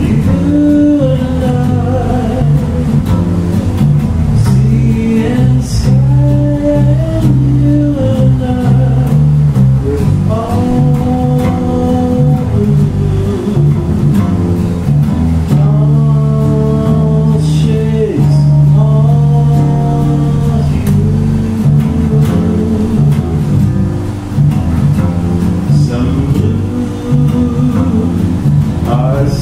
You.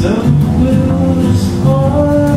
Some will respond.